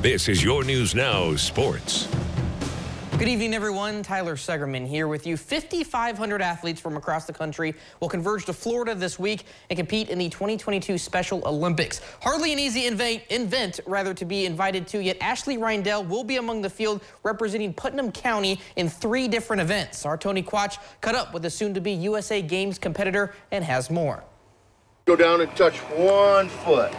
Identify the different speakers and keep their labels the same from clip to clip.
Speaker 1: This is your News Now Sports.
Speaker 2: Good evening, everyone. Tyler Segerman here with you. 5,500 athletes from across the country will converge to Florida this week and compete in the 2022 Special Olympics. Hardly an easy invent, invent rather, to be invited to, yet Ashley Reindel will be among the field representing Putnam County in three different events. Our Tony Quach caught up with the soon-to-be USA Games competitor and has more.
Speaker 3: Go down and touch one foot.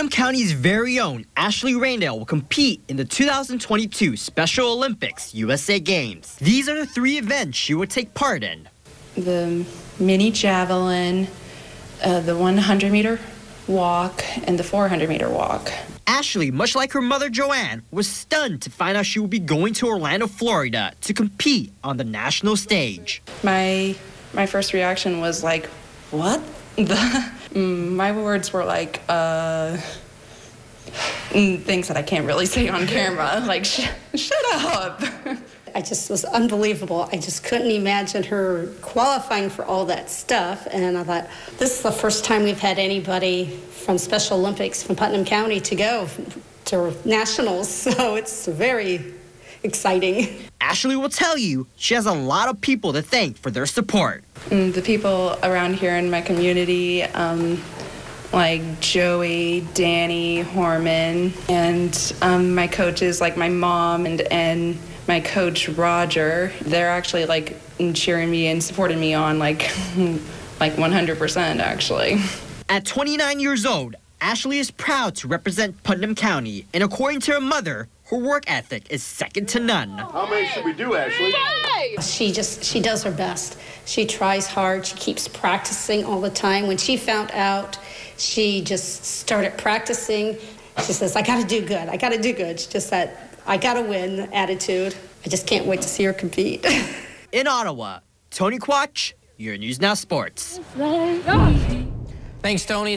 Speaker 4: Putnam County's very own Ashley Reindel will compete in the 2022 Special Olympics USA Games. These are the three events she will take part in.
Speaker 5: The mini javelin, uh, the 100 meter walk, and the 400 meter walk.
Speaker 4: Ashley, much like her mother Joanne, was stunned to find out she would be going to Orlando, Florida to compete on the national stage.
Speaker 5: My my first reaction was like, "What?" The, mm, my words were like, uh, mm, things that I can't really say on camera, like, Sh- "Shut up."
Speaker 6: I just was unbelievable. I just couldn't imagine her qualifying for all that stuff. And I thought, this is the first time we've had anybody from Special Olympics from Putnam County to go to nationals. So it's very exciting.
Speaker 4: Ashley will tell you she has a lot of people to thank for their support.
Speaker 5: Mm, the people around here in my community, um, like Joey, Danny, Horman, and um, my coaches, like my mom and and my coach Roger, they're actually like cheering me and supporting me on like like 100% actually.
Speaker 4: At 29 years old, Ashley is proud to represent Putnam County, and according to her mother, her work ethic is second to none.
Speaker 3: How many should we do, Ashley?
Speaker 6: She just, she does her best. She tries hard. She keeps practicing all the time. When she found out, she just started practicing. She says, I got to do good. I got to do good. It's just that I got to win attitude. I just can't wait to see her compete.
Speaker 4: In Ottawa, Tony Quach, your News Now Sports.
Speaker 2: Thanks, Tony.